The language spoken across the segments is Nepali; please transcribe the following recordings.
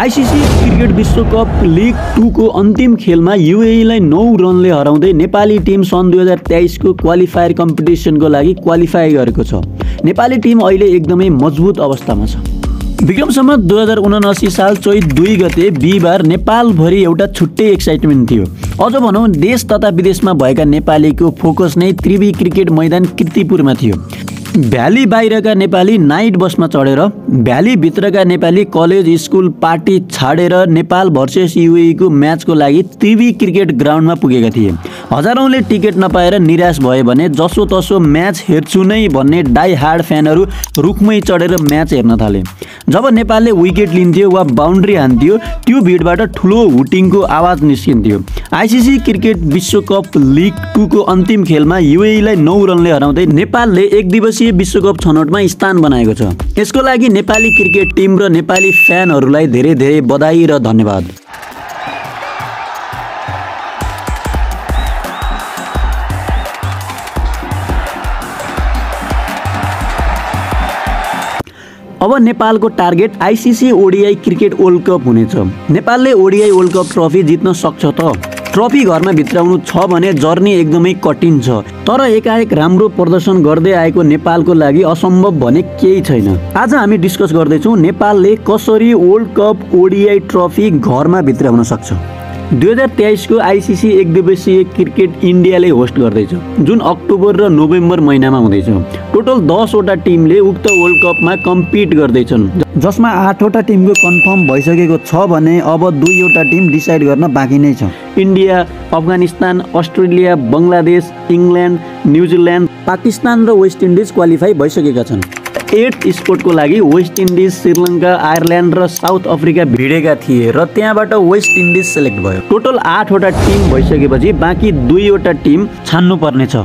आइसिसी क्रिकेट विश्वकप लिग टूको अन्तिम खेलमा युएईलाई नौ रनले हराउँदै नेपाली टिम सन् दुई हजार तेइसको क्वालिफायर कम्पिटिसनको लागि क्वालिफाई गरेको छ। नेपाली टिम अहिले एकदमै मजबुत अवस्थामा छ। विक्रमसम्म दुई हजार उनासी साल चैत दुई गते बिहिबार नेपालभरि एउटा छुट्टै एक्साइटमेन्ट थियो। अझ भनौँ देश तथा विदेशमा भएका नेपालीको फोकस नै त्रिवी क्रिकेट मैदान किर्तिपुरमा थियो। भ्याली बाहिरका नेपाली नाइट बसमा चढेर भ्यालीभित्रका नेपाली कलेज स्कुल पार्टी छाडेर नेपाल भर्सेस युएको म्याचको लागि त्रिवी क्रिकेट ग्राउन्डमा पुगेका थिए। हजारौँले टिकट नपाएर निराश भए भने जसो तसो म्याच हेर्छु नै भन्ने डाई हार्ड फ्यानहरू रुखमै चढेर म्याच हेर्न थाले। जब नेपालले विकेट लिन्थ्यो वा बााउन्ड्री हान्थ्यो त्यो भिडबाट ठुलो हुटिङको आवाज निस्किन्थ्यो। आइसिसी क्रिकेट विश्वकप लिग टूको अन्तिम खेलमा युएईलाई नौ रनले हराउँदै नेपालले एक दिवसीय विश्वकप छनौटमा स्थान बनाएको छ। यसको लागि नेपाली क्रिकेट टिम र नेपाली फ्यानहरूलाई धेरै धेरै बधाई र धन्यवाद। अब नेपालको target ICC ODI cricket world cup हुनेछ। नेपालले ओडिआई वर्ल्ड कप ट्रफी जित्न सक्छ त। ट्रफी घरमा भित्राउनु छ भने जर्नी एकदमै कठिन छ। तर एकाएक राम्रो प्रदर्शन गर्दै आएको नेपालको लागि असम्भव भने केही छैन। आज हामी डिस्कस गर्दैछौँ नेपालले कसरी वर्ल्ड कप ओडिआई ट्रफी घरमा भित्राउन सक्छ। दुई हजार तेइसको आइसिसी एक दिवसीय क्रिकेट इन्डियाले होस्ट गर्दैछ। जुन अक्टोबर र नोभेम्बर महिनामा हुँदैछ। टोटल दसवटा टिमले उक्त वर्ल्ड कपमा कम्पिट गर्दैछन्। जसमा आठवटा टिमको कन्फर्म भइसकेको छ भने अब दुईवटा टिम डिसाइड गर्न बाँकी नै छ। India Afghanistan Australia Bangladesh England New Zealand Pakistan र वेस्ट इन्डिज क्वालिफाई भइसकेका छन्। एट स्पोर्टको लागि वेस्ट इन्डिज श्रीलङ्का आयरल्यान्ड र साउथ अफ्रिका भिडेका थिए र त्यहाँबाट वेस्ट इन्डिज सेलेक्ट भयो। टोटल आठवटा टिम भइसकेपछि बाँकी दुईवटा टिम छान्नु पर्नेछ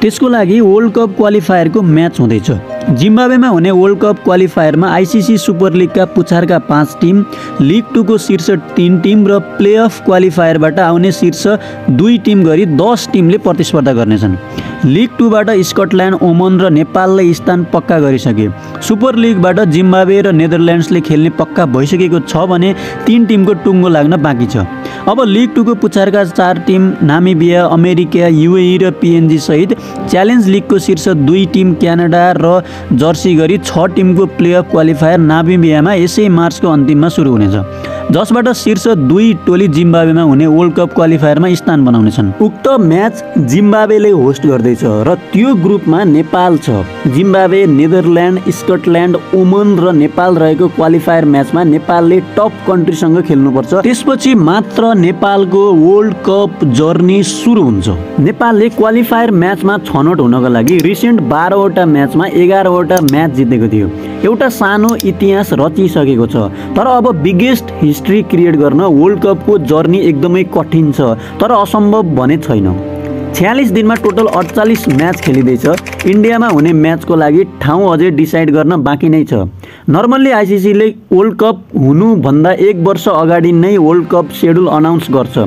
त्यसको लागि वर्ल्ड कप क्वालिफायरको म्याच हुँदैछ। जिम्बावेमा हुने वर्ल्ड कप क्वालिफायरमा आइसिसी सुपर लिगका पुछारका पाँच टिम लिग टूको शीर्ष तिन टिम र प्लेअफ क्वालिफायरबाट आउने शीर्ष दुई टिम गरी दस टिमले प्रतिस्पर्धा गर्नेछन्। लिग टूबाट स्कटल्यान्ड ओमन र नेपालले स्थान पक्का गरिसके। सुपर लिगबाट जिम्बावे र नेदरल्यान्ड्सले खेल्ने पक्का भइसकेको छ भने तिन टिमको टुङ्गो लाग्न बाँकी छ। अब लिग टूको पुछारका चार टिम नामिबिया अमेरिका युएई र पिएनजी सहित च्यालेन्ज लिगको शीर्ष दुई टिम क्यानाडा र जर्सी गरी छ टिमको प्लेअफ क्वालिफायर नामिबियामा यसै मार्चको अन्तिममा सुरु हुनेछ। जसबाट शीर्ष दुई टोली जिम्बावेमा हुने वर्ल्ड कप क्वालिफायरमा स्थान बनाउनेछन्। उक्त म्याच जिम्बावेले होस्ट गर्दैछ र त्यो ग्रुपमा नेपाल छ। जिम्बावे नेदरल्यान्ड स्कटल्यान्ड ओमन र नेपाल रहेको क्वालिफायर म्याचमा नेपालले टप कन्ट्रीसँग खेल्नुपर्छ। त्यसपछि मात्र नेपालको वर्ल्ड कप जर्नी सुरु हुन्छ। नेपालले क्वालिफायर म्याचमा छनौट हुनको लागि रिसेन्ट बाह्रवटा म्याचमा एघारवटा म्याच जितेको थियो। एउटा सानो इतिहास रचिसकेको छ। तर अब बिगेस्ट हिस्ट्री क्रिएट गर्न वर्ल्ड कपको जर्नी एकदमै कठिन छ। तर असम्भव भने छैन। छ्यालिस दिनमा टोटल अडचालिस म्याच खेलिँदैछ। इन्डियामा हुने म्याचको लागि ठाउँ अझै डिसाइड गर्न बाँकी नै छ। नर्मल्ली आइसिसीले वर्ल्ड कप हुनुभन्दा एक वर्ष अगाडि नै वर्ल्ड कप सेड्युल अनाउन्स गर्छ।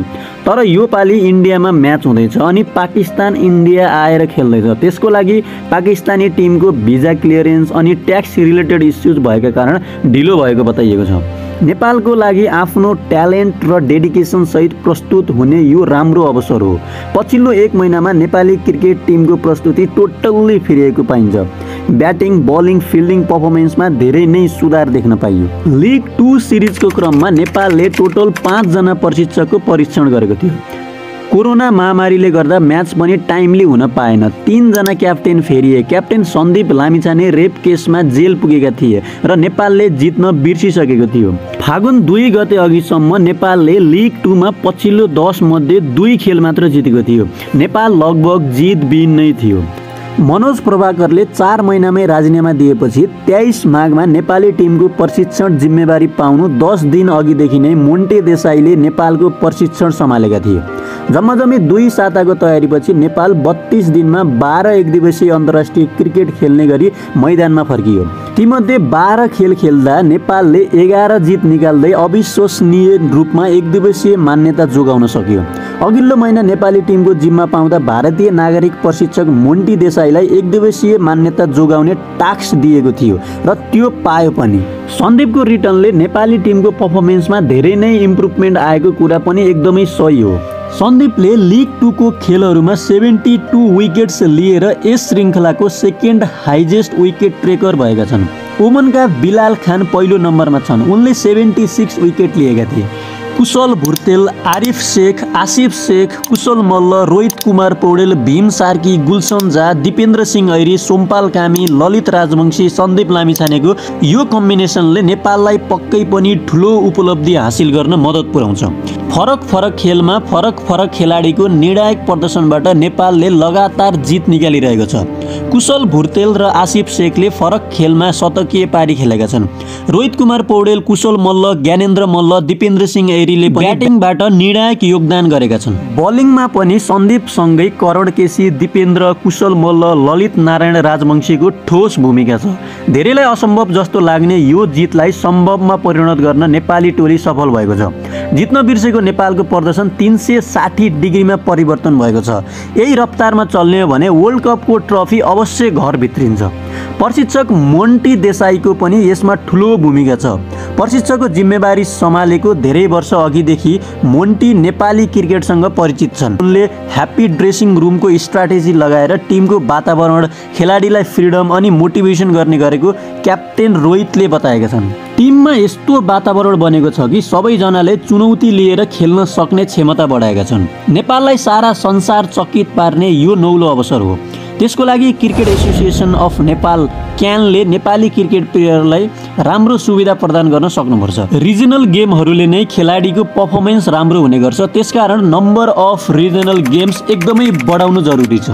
तर यो पालि इन्डियामा म्याच हुँदैछ अनि पाकिस्तान इन्डिया आएर खेल्दैछ। त्यसको लागि पाकिस्तानी टिमको भिजा क्लियरेन्स अनि ट्याक्स रिलेटेड इस्युज भएका कारण ढिलो भएको बताइएको छ। नेपालको लागि आफ्नो ट्यालेन्ट र डेडिकेसन सहित प्रस्तुत हुने यो राम्रो अवसर हो। पछिल्लो एक महिनामा नेपाली क्रिकेट टिमको प्रस्तुति टोटल्ली फिरिएको पाइन्छ। ब्याटिङ बलिङ फिल्डिङ पर्फर्मेन्समा धेरै नै सुधार देख्न पाइयो। लिग टू सिरिजको क्रममा नेपालले टोटल पाँचजना प्रशिक्षकको परीक्षण गरेको थियो। कोरोना महामारीले गर्दा म्याच पनि टाइमली हुन पाएन। तिनजना क्याप्टेन फेरिए। क्याप्टेन सन्दीप लामिछाने रेप केसमा जेल पुगेका थिए र नेपालले जित्न बिर्सिसकेको थियो। फागुन दुई गते अघिसम्म नेपालले लिग टूमा पछिल्लो दस मध्ये दुई खेल मात्र जितेको थियो। नेपाल लगभग जित बिन नै थियो। मनोज प्रभाकरले चार महिनामै राजीनामा दिएपछि तेइस माघमा नेपाली टिमको प्रशिक्षण जिम्मेवारी पाउनु दस दिन अघिदेखि नै मोन्टे देसाईले नेपालको प्रशिक्षण सम्हालेका थिए। जम्माजम्मी दुई साताको तयारीपछि नेपाल बत्तिस दिनमा बाह्र एक दिवसीय अन्तर्राष्ट्रिय क्रिकेट खेल्ने गरी मैदानमा फर्कियो। तीमध्ये बाह्र खेल खेल्दा नेपालले एघार जित निकाल्दै अविश्वसनीय रूपमा एक दिवसीय मान्यता जोगाउन सक्यो। अघिल्लो महिना नेपाली टिमको जिम्मा पाउँदा भारतीय नागरिक प्रशिक्षक मोन्टी देसाई देसाईलाई एक दिवसीय मान्यता जोगाउने टास्क दिएको थियो र त्यो पायो पनि। सन्दीपको रिटर्नले नेपाली टिमको पर्फर्मेन्समा धेरै नै इम्प्रुभमेन्ट आएको कुरा पनि एकदमै सही हो। सन्दीपले लिग टूको खेलहरूमा सेभेन्टी टू विकेट्स लिएर यस श्रृङ्खलाको सेकेन्ड हाइजेस्ट विकेट ट्रेकर भएका छन्। ओमनका बिलाल खान पहिलो नम्बरमा छन्। उनले सेभेन्टी सिक्स विकेट लिएका थिए। कुशल भुर्तेल आरिफ शेख आसिफ शेख कुशल मल्ल रोहित कुमार पौडेल भीम सार्की गुलसन झा दिपेन्द्र सिंह ऐरी सोमपाल कामी ललित राजवंशी सन्दीप लामिछानेको यो कम्बिनेसनले नेपाललाई पक्कै पनि ठुलो उपलब्धि हासिल गर्न मद्दत पुर्याउँछ। फरक फरक खेलमा फरक फरक खेलाडीको निर्णायक प्रदर्शनबाट नेपालले लगातार जित निकालिरहेको छ। कुशल भुर्तेल र आसिफ शेखले फरक खेलमा शतकीय पारी खेलेका छन्। रोहित कुमार पौडेल कुशल मल्ल ज्ञानेन्द्र मल्ल दिपेन्द्र सिंह ऐरीले ब्याटिङबाट निर्णायक योगदान गरेका छन्। बलिङमा पनि सन्दीपसँगै करण केसी दिपेन्द्र कुशल मल्ल ललित नारायण राजवंशीको ठोस भूमिका छ। धेरैलाई असम्भव जस्तो लाग्ने यो जितलाई सम्भवमा परिणत गर्न नेपाली टोली सफल भएको छ। जित्न बिर्सेको नेपालको प्रदर्शन तिन सय साठी डिग्रीमा परिवर्तन भएको छ। यही रफ्तारमा चल्ने हो भने वर्ल्ड कपको ट्रफी अवश्य घर भित्रिन्छ। प्रशिक्षक मोन्टी देसाईको पनि यसमा ठुलो भूमिका छ। प्रशिक्षकको जिम्मेवारी सम्हालेको धेरै वर्ष अघिदेखि मोन्टी नेपाली क्रिकेटसँग परिचित छन्। उनले ह्याप्पी ड्रेसिङ रुमको स्ट्राटेजी लगाएर टिमको वातावरण खेलाडीलाई फ्रिडम अनि मोटिभेसन गर्ने गरेको क्याप्टेन रोहितले बताएका छन्। टिममा यस्तो वातावरण बनेको छ कि सबैजनाले चुनौती लिएर खेल्न सक्ने क्षमता बढाएका छन्। नेपाललाई सारा संसार चकित पार्ने यो नौलो अवसर हो। त्यसको लागि क्रिकेट एसोसिएसन अफ नेपाल क्यानले नेपाली क्रिकेट प्लेयरलाई राम्रो सुविधा प्रदान गर्न सक्नुपर्छ। रिजनल गेमहरूले नै खेलाडीको पर्फर्मेन्स राम्रो हुने गर्छ। त्यसकारण नम्बर अफ रिजनल गेम्स एकदमै बढाउनु जरुरी छ।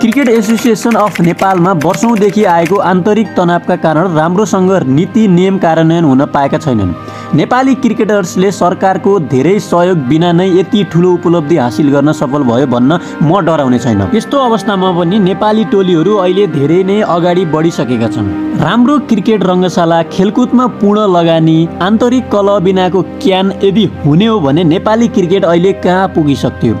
क्रिकेट एसोसिएसन अफ नेपालमा वर्षौँदेखि आएको आन्तरिक तनावका कारण राम्रोसँग नीति नियम कार्यान्वयन हुन पाएका छैनन्। नेपाली क्रिकेटर्सले सरकारको धेरै सहयोग बिना नै यति ठुलो उपलब्धि हासिल गर्न सफल भयो भन्न म डराउने छैन। यस्तो अवस्थामा पनि नेपाली टोलीहरू अहिले धेरै नै अगाडि बढिसकेका छन्। राम्रो क्रिकेट रङ्गशाला खेलकुदमा पूर्ण लगानी आन्तरिक कल बिनाको क्यान यदि हुने हो भने नेपाली क्रिकेट अहिले कहाँ पुगिसक्थ्यो?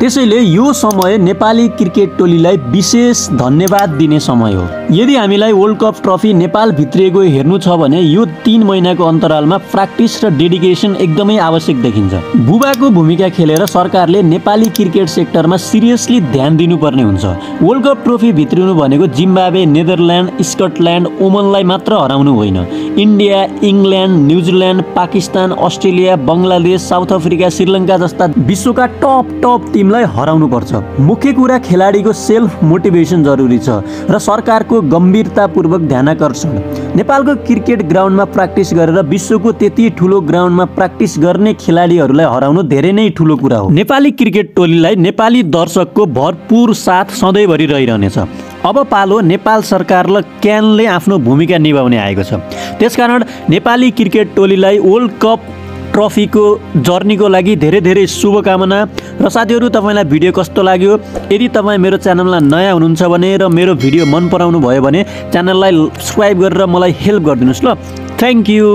त्यसैले यो समय नेपाली क्रिकेट टोलीलाई विशेष धन्यवाद दिने समय हो। यदि हामीलाई वर्ल्ड कप ट्रफी नेपाल भित्रिएको हेर्नु छ भने यो तिन महिनाको अन्तरालमा प्र्याक्टिस र डेडिकेसन एकदमै आवश्यक देखिन्छ। बुबाको भूमिका खेलेर सरकारले नेपाली क्रिकेट सेक्टरमा सिरियसली ध्यान दिनुपर्ने हुन्छ। वर्ल्ड कप ट्रफी भित्रिनु भनेको जिम्बावे नेदरल्यान्ड स्कटल्यान्ड ओमनलाई मात्र हराउनु होइन। India England New Zealand Pakistan Australia Bangladesh South Africa Sri Lanka जस्ता विश्वका टप टप टिमलाई हराउनुपर्छ। मुख्य कुरा खेलाडीको सेल्फ मोटिभेसन जरुरी छ र सरकारको गम्भीरतापूर्वक ध्यानकर्षण। नेपालको क्रिकेट ग्राउन्डमा प्र्याक्टिस गरेर विश्वको त्यति ठुलो ग्राउन्डमा प्र्याक्टिस गर्ने खेलाडीहरूलाई हराउनु धेरै नै ठुलो कुरा हो। नेपाली क्रिकेट टोलीलाई नेपाली दर्शकको भरपुर साथ सधैँभरि रहिरहनेछ। अब पालो नेपाल सरकार र क्यानले आफ्नो भूमिका निभाउने आएको छ। त्यसकारण नेपाली क्रिकेट टोलीलाई वर्ल्ड कप ट्रफीको जर्नीको लागि धेरै धेरै शुभकामना। र साथीहरू तपाईँलाई भिडियो कस्तो लाग्यो? यदि तपाईँ मेरो च्यानलमा नयाँ हुनुहुन्छ भने र मेरो भिडियो मन पराउनु भयो भने च्यानललाई सब्सक्राइब गरेर मलाई हेल्प गरिदिनुहोस् ल। Thank you.